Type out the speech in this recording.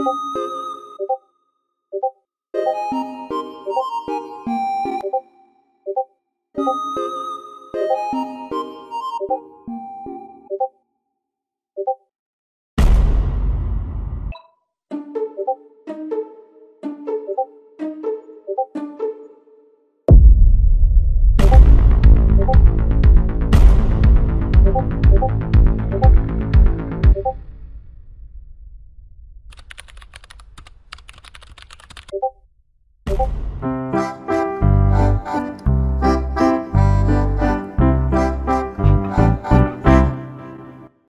you